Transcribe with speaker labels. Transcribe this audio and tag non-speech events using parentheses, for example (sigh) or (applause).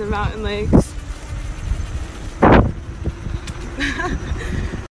Speaker 1: the mountain lakes. (laughs)